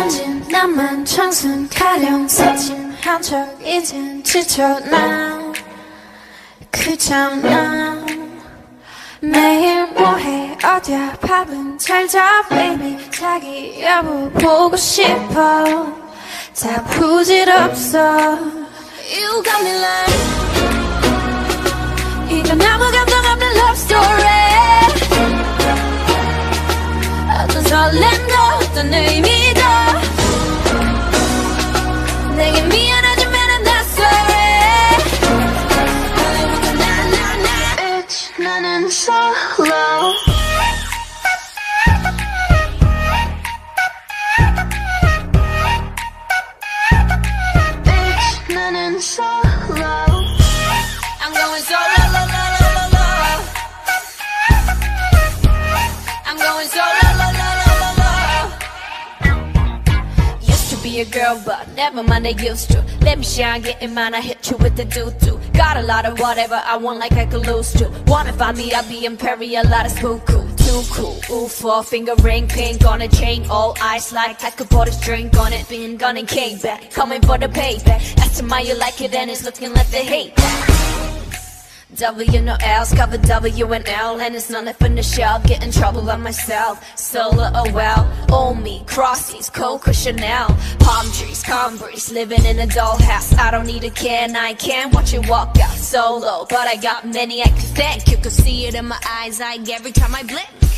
천진 나만 청순 가령 새침 한 척 이젠 지쳐 난 그참 매일 뭐해? 어디야? 밥은 잘자 baby. 자기 여보 보고 싶어. 다 부질없어. You got me like 이건 아무 감정 없는 love story. 어떤 설렘도 어떤 의 Going solo lo, lo, lo, lo, lo. I'm going solo lo, lo, lo, lo, lo. Used to be a girl, but never mind, I used to. Let me shine, get in mine, I hit you with the doo-doo. Got a lot of whatever I want, like I could lose to. Wanna find me, I'll be imperial, a lot of spook cool. Too cool, ooh, four finger ring, pink on a chain, all ice like I could pour this drink on it. Been and came back, coming for the payback. Ask him how you like it, and it's looking like they hate. W no L's, cover W and L And it's none left in the shell, get in trouble by myself. Solo, oh well, own me, crossies, Coco Chanel. Palm trees, calm breeze, living in a dollhouse. I don't need a Ken, I can watch you walk out Solo, but I got many I can thank. You can see it in my eyes, like every time I blink